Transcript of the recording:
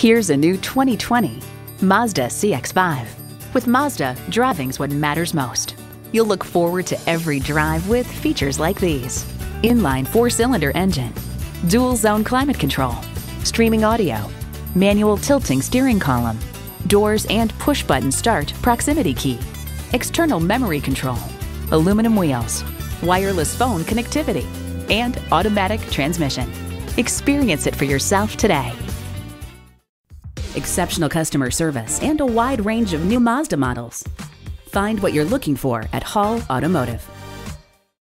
Here's a new 2020 Mazda CX-5. With Mazda, driving's what matters most. You'll look forward to every drive with features like these. Inline four-cylinder engine, dual zone climate control, streaming audio, manual tilting steering column, doors and push button start proximity key, external memory control, aluminum wheels, wireless phone connectivity, and automatic transmission. Experience it for yourself today. Exceptional customer service and a wide range of new Mazda models. Find what you're looking for at Hall Automotive.